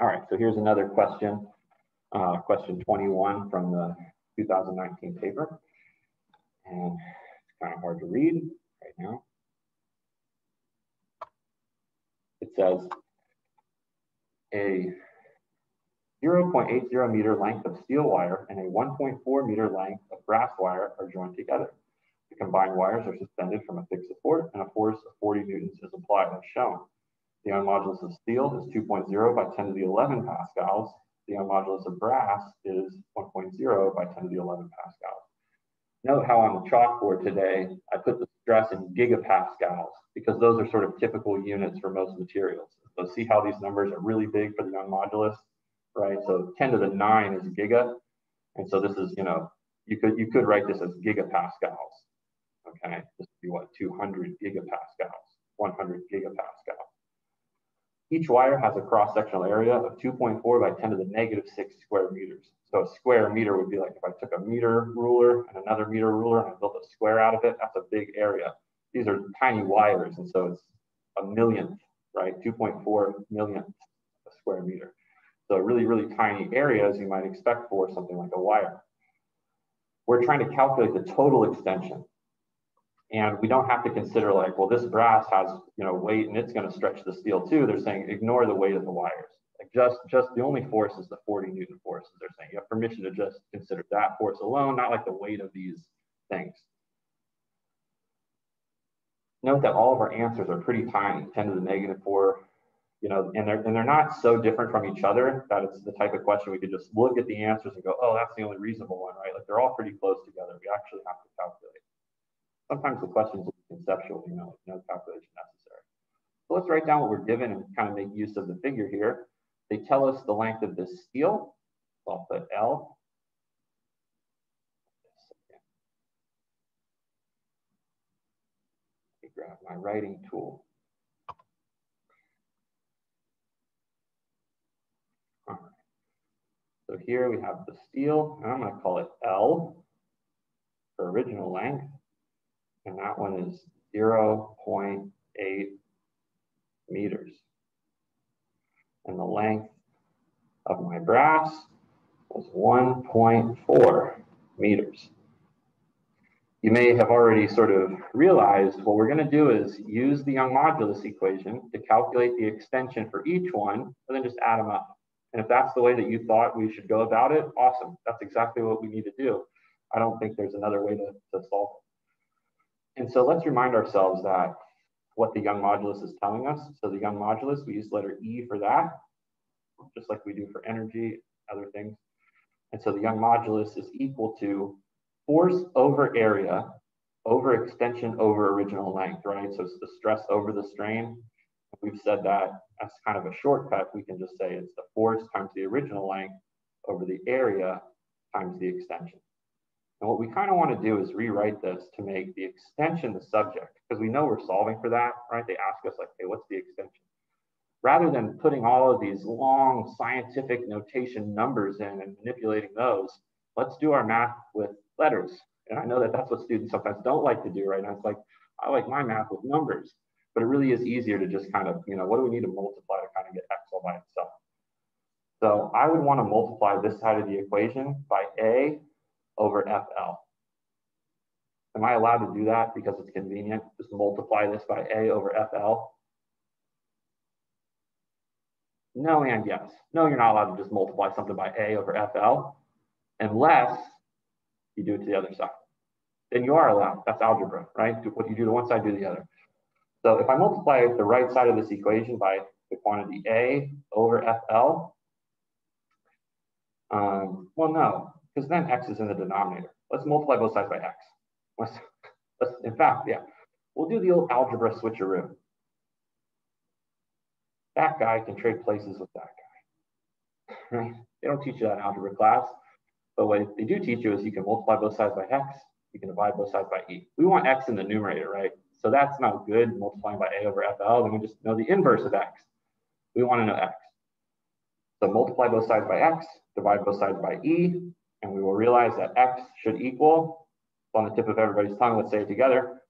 All right, so here's another question, uh, question 21 from the 2019 paper. And it's kind of hard to read right now. It says a 0.80 meter length of steel wire and a 1.4 meter length of brass wire are joined together. The combined wires are suspended from a fixed support and a force of 40 newtons is applied as shown. The Young modulus of steel is 2.0 by 10 to the 11 pascals. The Young modulus of brass is 1.0 by 10 to the 11 pascals. Note how on the chalkboard today, I put the stress in gigapascals because those are sort of typical units for most materials. So see how these numbers are really big for the Young modulus, right? So 10 to the 9 is giga. And so this is, you know, you could you could write this as gigapascals. Okay, this would be what 200 gigapascals, 100 gigapascals. Each wire has a cross-sectional area of 2.4 by 10 to the negative 6 square meters. So a square meter would be like if I took a meter ruler and another meter ruler and I built a square out of it, that's a big area. These are tiny wires, and so it's a millionth, right? 2.4 millionth a square meter. So really, really tiny areas you might expect for something like a wire. We're trying to calculate the total extension. And we don't have to consider like, well, this brass has, you know, weight and it's going to stretch the steel too. They're saying ignore the weight of the wires. Like just, just the only force is the 40 Newton force. They're saying you have permission to just consider that force alone, not like the weight of these things. Note that all of our answers are pretty tiny, 10 to the negative four, you know, and they're, and they're not so different from each other that it's the type of question we could just look at the answers and go, oh, that's the only reasonable one, right? Like they're all pretty close together. We actually have to calculate sometimes the questions will be conceptual, you know, no calculation necessary. So let's write down what we're given and kind of make use of the figure here. They tell us the length of this steel. So I'll put L. Grab my writing tool. All right. So here we have the steel, and I'm going to call it L for original length and that one is 0.8 meters. And the length of my brass was 1.4 meters. You may have already sort of realized what we're going to do is use the Young modulus equation to calculate the extension for each one, and then just add them up. And if that's the way that you thought we should go about it, awesome. That's exactly what we need to do. I don't think there's another way to, to solve it. And so let's remind ourselves that what the Young modulus is telling us. So the Young modulus, we use letter E for that, just like we do for energy, other things. And so the Young modulus is equal to force over area over extension over original length, right? So it's the stress over the strain. We've said that as kind of a shortcut. We can just say it's the force times the original length over the area times the extension. And what we kind of want to do is rewrite this to make the extension the subject, because we know we're solving for that, right? They ask us like, hey, what's the extension? Rather than putting all of these long scientific notation numbers in and manipulating those, let's do our math with letters. And I know that that's what students sometimes don't like to do right now. It's like, I like my math with numbers, but it really is easier to just kind of, you know, what do we need to multiply to kind of get x all by itself? So I would want to multiply this side of the equation by a over FL. Am I allowed to do that because it's convenient? Just multiply this by A over FL? No and yes. No, you're not allowed to just multiply something by A over FL unless you do it to the other side. Then you are allowed. That's algebra, right? What you do to one side, do the other. So if I multiply the right side of this equation by the quantity A over FL, um, well, no, because then x is in the denominator. Let's multiply both sides by x. Let's, let's, in fact, yeah, we'll do the old algebra switcheroo. That guy can trade places with that guy, right? They don't teach you that in algebra class, but what they do teach you is you can multiply both sides by x, you can divide both sides by e. We want x in the numerator, right? So that's not good, multiplying by a over FL, then we just know the inverse of x. We want to know x. So multiply both sides by x, divide both sides by e, and we will realize that x should equal, on the tip of everybody's tongue, let's say it together,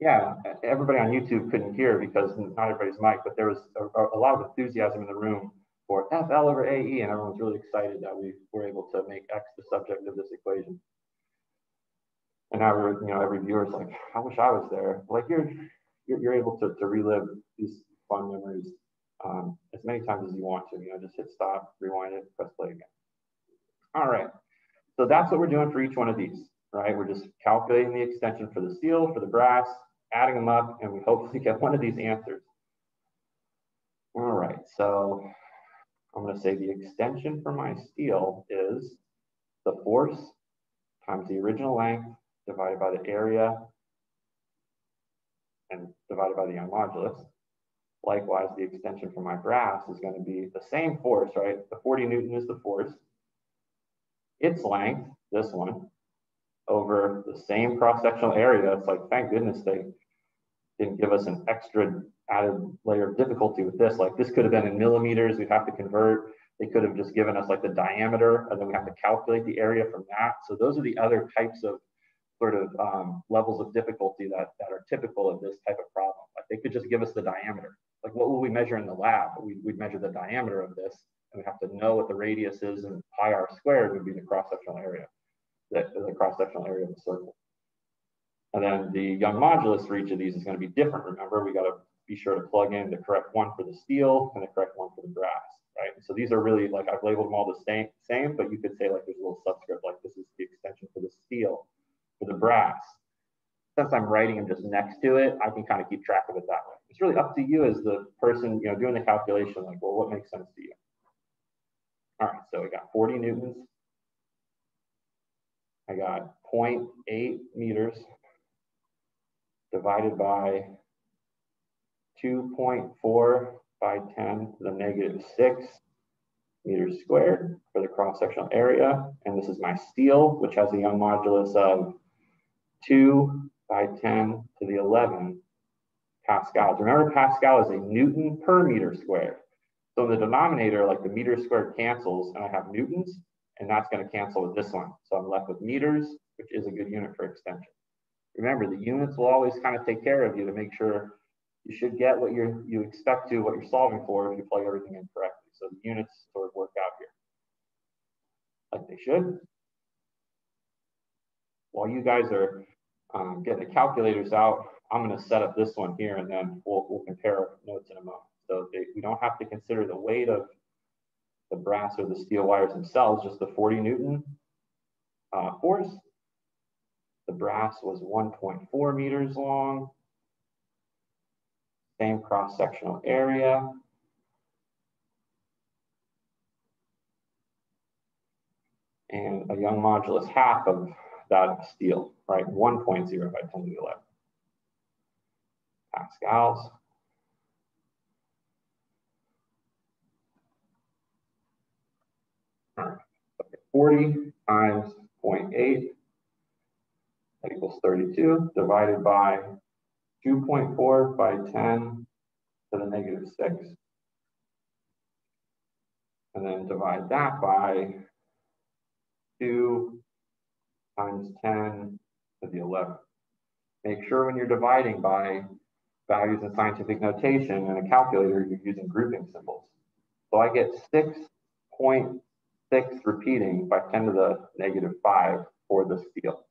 Yeah, everybody on YouTube couldn't hear because not everybody's mic, but there was a, a lot of enthusiasm in the room for FL over AE, and everyone's really excited that we were able to make X the subject of this equation. And now you know, every viewer's like, I wish I was there. Like you're, you're, you're able to, to relive these fun memories um, as many times as you want to. You know, just hit stop, rewind it, press play again. All right. So that's what we're doing for each one of these, right? We're just calculating the extension for the steel, for the brass, adding them up, and we hopefully get one of these answers. All right, so I'm going to say the extension for my steel is the force times the original length divided by the area and divided by the young modulus. Likewise, the extension for my brass is going to be the same force, right? The 40 Newton is the force. Its length, this one, over the same cross-sectional area. It's like, thank goodness they didn't give us an extra added layer of difficulty with this. Like this could have been in millimeters, we'd have to convert. They could have just given us like the diameter and then we have to calculate the area from that. So those are the other types of sort of um, levels of difficulty that, that are typical of this type of problem. Like they could just give us the diameter. Like what will we measure in the lab? We, would measure the diameter of this and we have to know what the radius is and pi r squared would be the cross-sectional area, the, the cross-sectional area of the circle. And then the young modulus for each of these is going to be different. Remember, we got to be sure to plug in the correct one for the steel and the correct one for the brass, right? So these are really like I've labeled them all the same, same, but you could say like there's a little subscript like this is the extension for the steel, for the brass. Since I'm writing them just next to it, I can kind of keep track of it that way. It's really up to you as the person, you know, doing the calculation, like, well, what makes sense to you? All right, so we got 40 newtons. I got 0.8 meters divided by 2.4 by 10 to the negative 6 meters squared for the cross-sectional area. And this is my steel, which has a young modulus of 2 by 10 to the 11 pascals. Remember, Pascal is a Newton per meter squared. So in the denominator, like the meter squared cancels, and I have newtons, and that's going to cancel with this one. So I'm left with meters, which is a good unit for extension. Remember, the units will always kind of take care of you to make sure you should get what you you expect to, what you're solving for if you plug everything in correctly. So the units sort of work out here, like they should. While you guys are um, getting the calculators out, I'm going to set up this one here, and then we'll, we'll compare notes in a moment. So they, we don't have to consider the weight of the brass or the steel wires themselves, just the 40 Newton uh, force. The brass was 1.4 meters long same cross-sectional area. And a young modulus half of that of steel, right? 1.0 by 10 to the 11 pascals. All right. 40 times 0.8, that equals 32, divided by 2.4 by 10 to the negative 6. And then divide that by 2 times 10 to the 11. Make sure when you're dividing by values in scientific notation in a calculator, you're using grouping symbols. So I get 6.6 repeating by 10 to the negative 5 for the steel.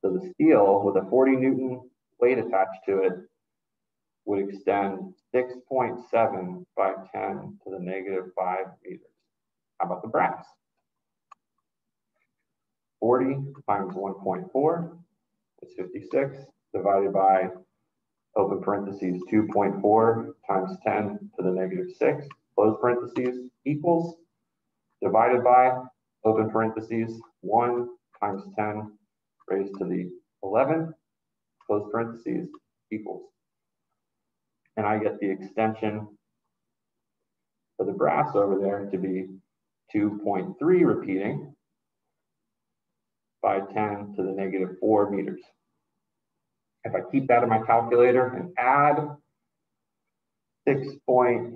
So the steel with a 40 Newton weight attached to it would extend 6.7 by 10 to the negative 5 meters. How about the brass? 40 times 1.4 is 56 divided by open parentheses 2.4 times 10 to the negative 6 close parentheses equals divided by open parentheses 1 times 10 raised to the 11 close parentheses, equals. And I get the extension for the brass over there to be 2.3 repeating by 10 to the negative 4 meters. If I keep that in my calculator and add 6 point,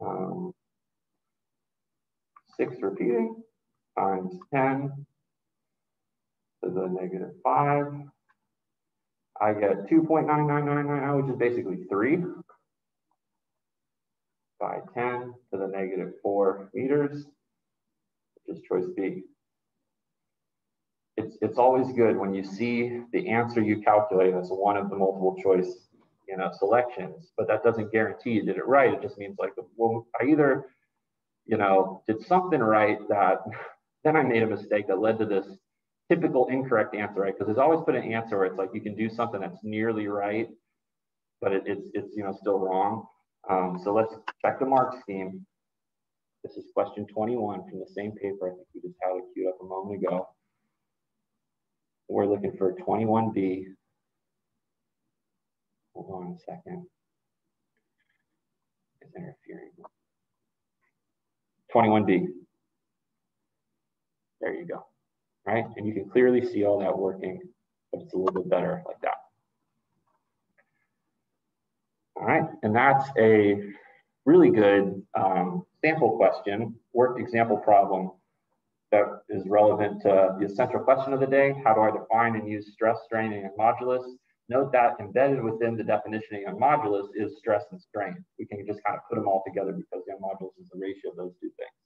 um, 6 repeating times 10 to the negative 5 I get 2.9999, which is basically 3 by 10 to the negative 4 meters, which is choice B. It's, it's always good when you see the answer you calculate as one of the multiple choice you know, selections, but that doesn't guarantee you did it right. It just means like, well, I either, you know, did something right that then I made a mistake that led to this typical incorrect answer, right? Because there's always been an answer where it's like you can do something that's nearly right, but it, it's it's you know still wrong. Um, so let's check the mark scheme. This is question 21 from the same paper. I think we just had it queued up a moment ago. We're looking for 21B. Hold on a second. It's interfering. 21B. There you go right? And you can clearly see all that working, but it's a little bit better like that. All right, and that's a really good um, sample question, worked example problem that is relevant to the essential question of the day. How do I define and use stress, strain, and modulus? Note that embedded within the definition of modulus is stress and strain. We can just kind of put them all together because the modulus is the ratio of those two things.